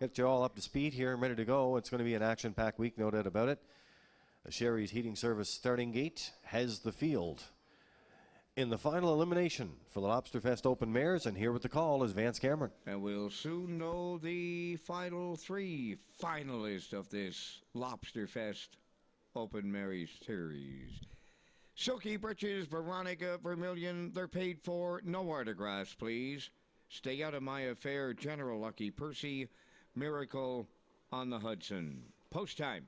get you all up to speed here and ready to go. It's going to be an action packed week, no doubt about it. Sherry's Heating Service starting gate has the field. In the final elimination for the Lobster Fest Open Mares, and here with the call is Vance Cameron. And we'll soon know the final three finalists of this Lobster Fest Open Mares Series. Silky Britches, Veronica Vermilion, they're paid for. No autographs, please. Stay out of my affair, General Lucky Percy, Miracle on the Hudson. Post time.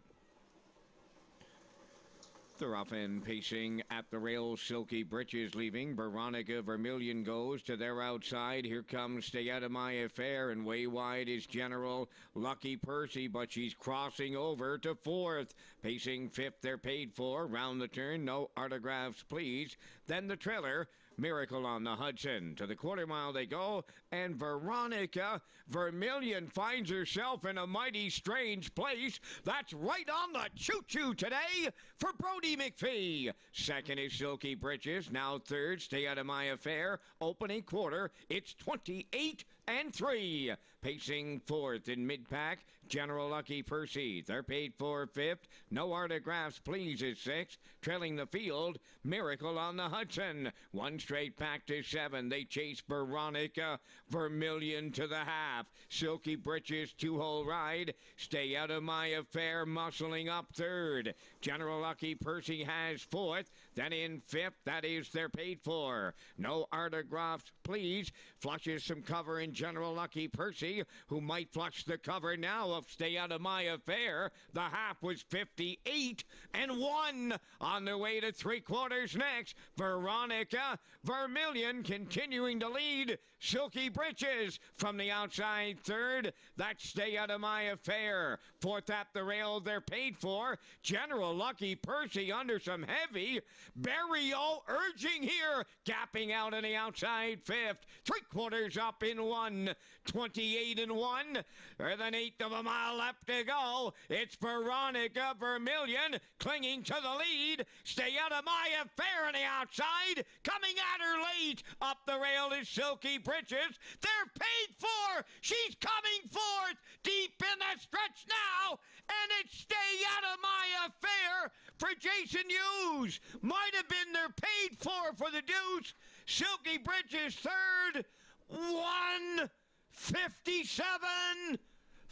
They're off and pacing at the rails. Silky Britches leaving. Veronica Vermilion goes to their outside. Here comes Stay Out of My Affair, and way wide is General Lucky Percy, but she's crossing over to fourth. Pacing fifth, they're paid for. Round the turn, no autographs, please. Then the trailer. Miracle on the Hudson. To the quarter mile they go, and Veronica Vermilion finds herself in a mighty strange place. That's right on the choo choo today for Brody McPhee. Second is Silky Britches. Now third, Stay Out of My Affair. Opening quarter, it's 28 and 3. Pacing fourth in mid pack, General Lucky Percy. They're paid for fifth. No autographs, please, is sixth. Trailing the field, Miracle on the Hudson. One straight back to seven. They chase Veronica Vermilion to the half. Silky Britches two hole ride. Stay out of my affair, muscling up third. General Lucky Percy has fourth. Then in fifth, that is they're paid for. No autographs, please. Flushes some cover in General Lucky Percy, who might flush the cover now of Stay Out of My Affair. The half was 58 and 1 on their way to three quarters next. Veronica Vermilion continuing to lead. Silky Britches from the outside third. That's Stay Out of My Affair. Fourth at the rail, they're paid for. General Lucky Percy under some heavy. Barrio urging here, gapping out on the outside fifth. Three quarters up in one. 28 and one. With an eighth of a mile left to go. It's Veronica Vermilion clinging to the lead. Stay out of my affair on the outside. Coming at her late. Up the rail is Silky Britches. They're paid for. She's coming forth deep in the stretch now. And it's Stay Out of My Affair for Jason Hughes. Might have been their paid for for the deuce. Silky Britches third. 157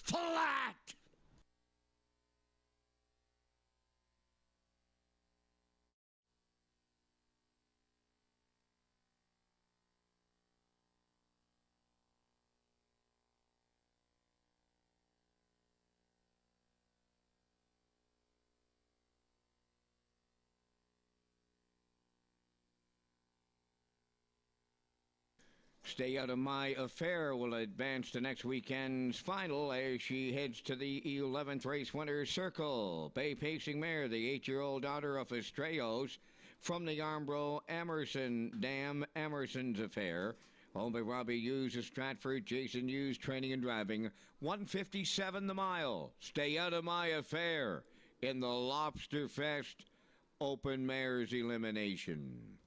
flat. Stay Out of My Affair will advance to next weekend's final as she heads to the 11th race winner's circle. Bay Pacing Mare, the eight year old daughter of Estrellos from the Armbro Emerson Dam Emerson's Affair. Owned by Robbie Hughes of Stratford, Jason Hughes training and driving. 157 the mile. Stay Out of My Affair in the Lobster Fest Open Mares Elimination.